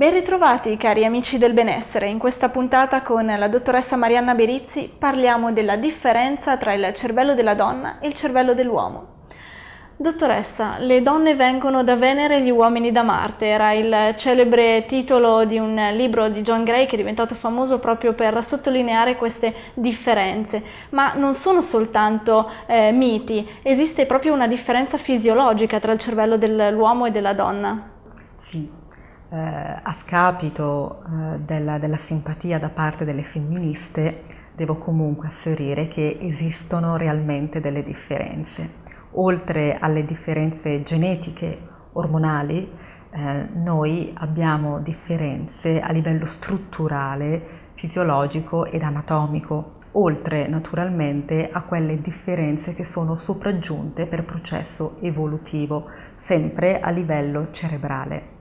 Ben ritrovati cari amici del benessere, in questa puntata con la dottoressa Marianna Berizzi parliamo della differenza tra il cervello della donna e il cervello dell'uomo. Dottoressa, le donne vengono da Venere e gli uomini da Marte, era il celebre titolo di un libro di John Gray che è diventato famoso proprio per sottolineare queste differenze, ma non sono soltanto eh, miti, esiste proprio una differenza fisiologica tra il cervello dell'uomo e della donna. Sì, eh, a scapito eh, della, della simpatia da parte delle femministe, devo comunque asserire che esistono realmente delle differenze. Oltre alle differenze genetiche, ormonali, eh, noi abbiamo differenze a livello strutturale, fisiologico ed anatomico, oltre naturalmente a quelle differenze che sono sopraggiunte per processo evolutivo, sempre a livello cerebrale.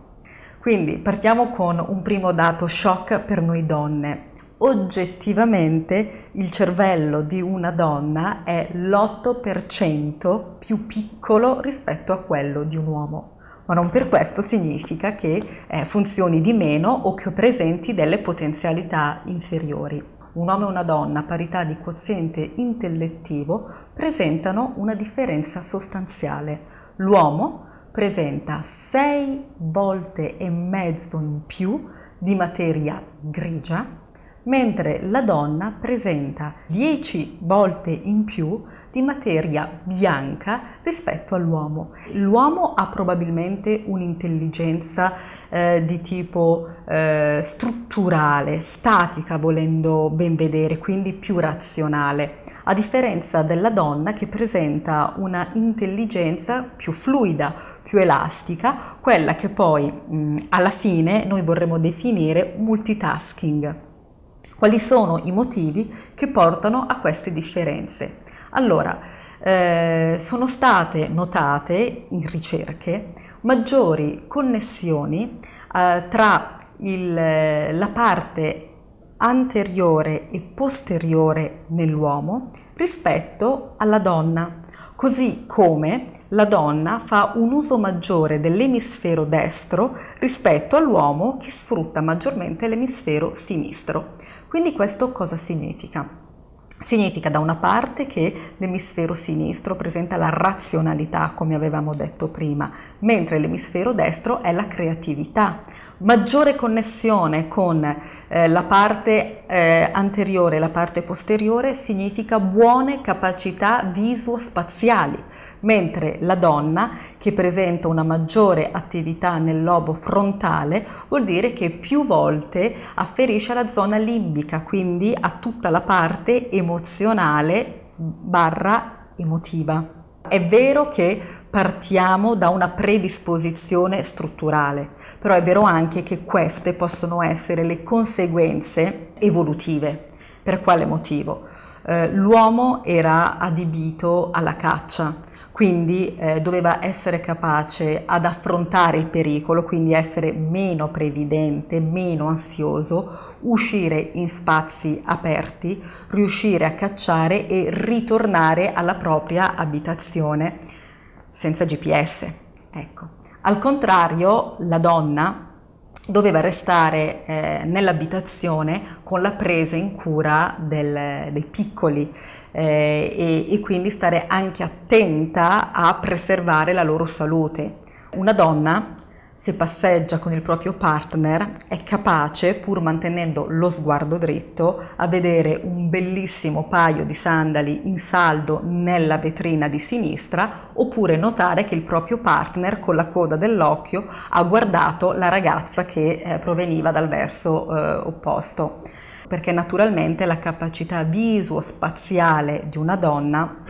Quindi partiamo con un primo dato shock per noi donne. Oggettivamente il cervello di una donna è l'8% più piccolo rispetto a quello di un uomo ma non per questo significa che eh, funzioni di meno o che presenti delle potenzialità inferiori. Un uomo e una donna a parità di quoziente intellettivo presentano una differenza sostanziale. L'uomo presenta 6 volte e mezzo in più di materia grigia, mentre la donna presenta 10 volte in più di materia bianca rispetto all'uomo. L'uomo ha probabilmente un'intelligenza eh, di tipo eh, strutturale, statica volendo ben vedere, quindi più razionale, a differenza della donna che presenta una intelligenza più fluida, più elastica, quella che poi mh, alla fine noi vorremmo definire multitasking. Quali sono i motivi che portano a queste differenze? Allora, eh, sono state notate in ricerche maggiori connessioni eh, tra il, la parte anteriore e posteriore nell'uomo rispetto alla donna, così come la donna fa un uso maggiore dell'emisfero destro rispetto all'uomo che sfrutta maggiormente l'emisfero sinistro. Quindi questo cosa significa? Significa da una parte che l'emisfero sinistro presenta la razionalità, come avevamo detto prima, mentre l'emisfero destro è la creatività. Maggiore connessione con eh, la parte eh, anteriore e la parte posteriore significa buone capacità visuo-spaziali mentre la donna che presenta una maggiore attività nel lobo frontale vuol dire che più volte afferisce alla zona limbica, quindi a tutta la parte emozionale barra emotiva. È vero che partiamo da una predisposizione strutturale, però è vero anche che queste possono essere le conseguenze evolutive. Per quale motivo? Eh, l'uomo era adibito alla caccia, quindi eh, doveva essere capace ad affrontare il pericolo, quindi essere meno previdente, meno ansioso, uscire in spazi aperti, riuscire a cacciare e ritornare alla propria abitazione senza GPS. Ecco. Al contrario, la donna doveva restare eh, nell'abitazione con la presa in cura del, dei piccoli eh, e, e quindi stare anche attenta a preservare la loro salute. Una donna se passeggia con il proprio partner è capace, pur mantenendo lo sguardo dritto, a vedere un bellissimo paio di sandali in saldo nella vetrina di sinistra oppure notare che il proprio partner con la coda dell'occhio ha guardato la ragazza che eh, proveniva dal verso eh, opposto perché naturalmente la capacità visuo-spaziale di una donna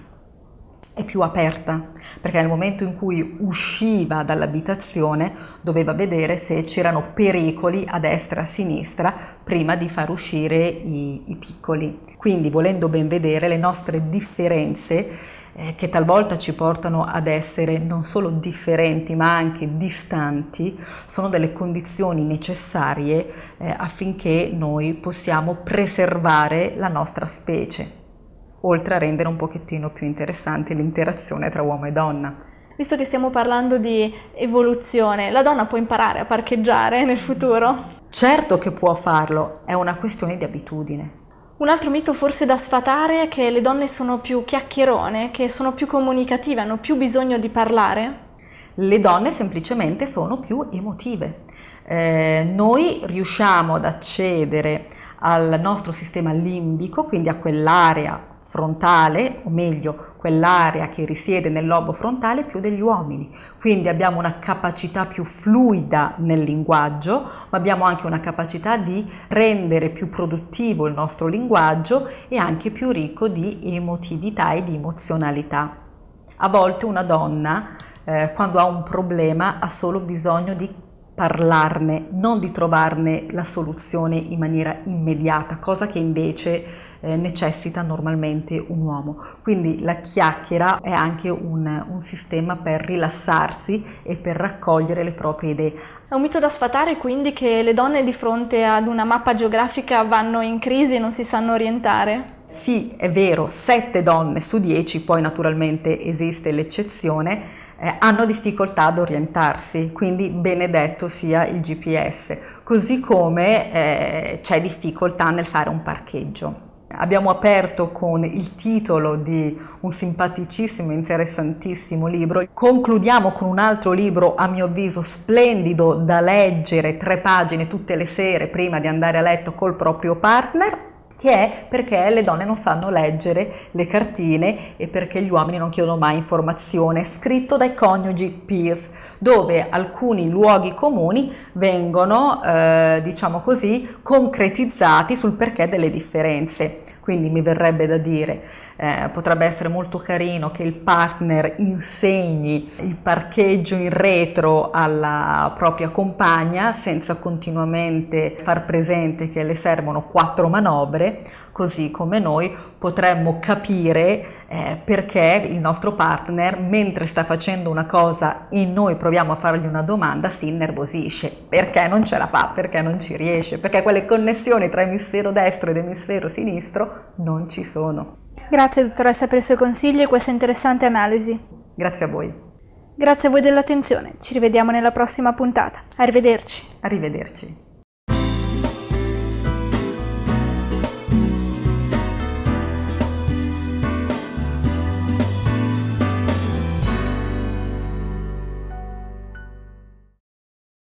è più aperta, perché nel momento in cui usciva dall'abitazione doveva vedere se c'erano pericoli a destra e a sinistra prima di far uscire i, i piccoli. Quindi volendo ben vedere le nostre differenze eh, che talvolta ci portano ad essere non solo differenti ma anche distanti, sono delle condizioni necessarie eh, affinché noi possiamo preservare la nostra specie, oltre a rendere un pochettino più interessante l'interazione tra uomo e donna. Visto che stiamo parlando di evoluzione, la donna può imparare a parcheggiare nel futuro? Certo che può farlo, è una questione di abitudine. Un altro mito forse da sfatare è che le donne sono più chiacchierone, che sono più comunicative, hanno più bisogno di parlare. Le donne semplicemente sono più emotive. Eh, noi riusciamo ad accedere al nostro sistema limbico, quindi a quell'area frontale, o meglio, quell'area che risiede nel lobo frontale più degli uomini. Quindi abbiamo una capacità più fluida nel linguaggio, ma abbiamo anche una capacità di rendere più produttivo il nostro linguaggio e anche più ricco di emotività e di emozionalità. A volte una donna, eh, quando ha un problema, ha solo bisogno di parlarne, non di trovarne la soluzione in maniera immediata, cosa che invece eh, necessita normalmente un uomo. Quindi la chiacchiera è anche un, un sistema per rilassarsi e per raccogliere le proprie idee. È un mito da sfatare quindi che le donne di fronte ad una mappa geografica vanno in crisi e non si sanno orientare? Sì, è vero, 7 donne su 10, poi naturalmente esiste l'eccezione, eh, hanno difficoltà ad orientarsi, quindi benedetto sia il GPS, così come eh, c'è difficoltà nel fare un parcheggio. Abbiamo aperto con il titolo di un simpaticissimo interessantissimo libro. Concludiamo con un altro libro, a mio avviso, splendido da leggere tre pagine tutte le sere prima di andare a letto col proprio partner, che è perché le donne non sanno leggere le cartine e perché gli uomini non chiedono mai informazione, scritto dai coniugi Pierce dove alcuni luoghi comuni vengono, eh, diciamo così, concretizzati sul perché delle differenze. Quindi mi verrebbe da dire, eh, potrebbe essere molto carino che il partner insegni il parcheggio in retro alla propria compagna senza continuamente far presente che le servono quattro manovre, così come noi potremmo capire eh, perché il nostro partner, mentre sta facendo una cosa e noi proviamo a fargli una domanda, si innervosisce. Perché non ce la fa? Perché non ci riesce? Perché quelle connessioni tra emisfero destro ed emisfero sinistro non ci sono. Grazie dottoressa per i suoi consigli e questa interessante analisi. Grazie a voi. Grazie a voi dell'attenzione. Ci rivediamo nella prossima puntata. Arrivederci. Arrivederci.